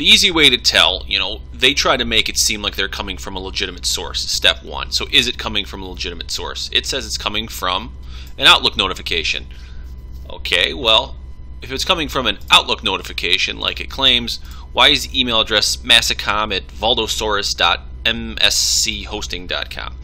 the easy way to tell, you know, they try to make it seem like they're coming from a legitimate source, step one. So is it coming from a legitimate source? It says it's coming from an Outlook notification. Okay, well, if it's coming from an Outlook notification like it claims, why is the email address massacom at valdosaurus.mschosting.com?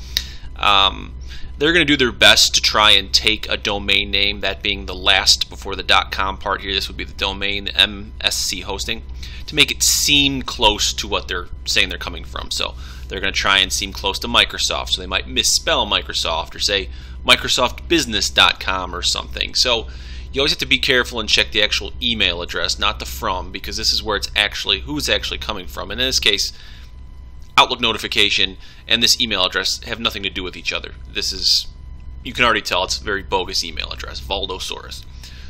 Um, they're going to do their best to try and take a domain name, that being the last before the .com part here. This would be the domain MSC hosting, to make it seem close to what they're saying they're coming from. So they're going to try and seem close to Microsoft. So they might misspell Microsoft or say MicrosoftBusiness.com or something. So you always have to be careful and check the actual email address, not the from, because this is where it's actually who's actually coming from. And in this case, Outlook notification and this email address have nothing to do with each other. This is, you can already tell it's a very bogus email address, Valdosaurus.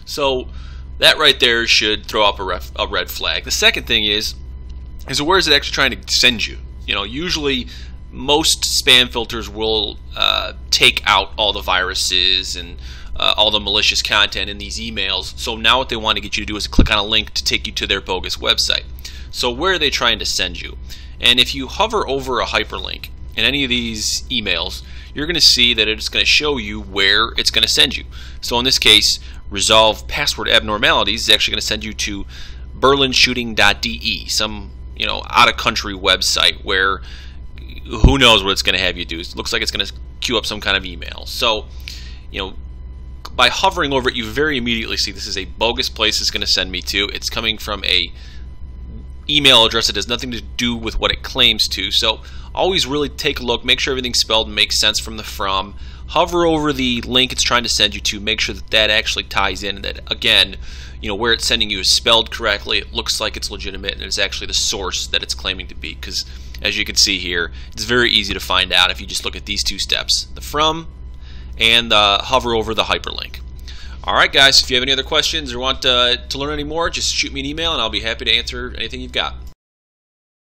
So that right there should throw up a, ref, a red flag. The second thing is, is where is it actually trying to send you? You know, usually most spam filters will uh, take out all the viruses and uh, all the malicious content in these emails. So now what they want to get you to do is click on a link to take you to their bogus website. So where are they trying to send you? And if you hover over a hyperlink in any of these emails, you're going to see that it's going to show you where it's going to send you. So in this case, resolve password abnormalities is actually going to send you to berlinshooting.de, some you know out of country website where who knows what it's going to have you do. It looks like it's going to queue up some kind of email. So, you know, by hovering over it, you very immediately see this is a bogus place it's going to send me to. It's coming from a email address that has nothing to do with what it claims to. So always really take a look, make sure everything's spelled and makes sense from the from. Hover over the link it's trying to send you to, make sure that that actually ties in, and that again, you know, where it's sending you is spelled correctly. It looks like it's legitimate, and it's actually the source that it's claiming to be. Because as you can see here, it's very easy to find out if you just look at these two steps: the from and uh, hover over the hyperlink. All right, guys, if you have any other questions or want uh, to learn any more, just shoot me an email and I'll be happy to answer anything you've got.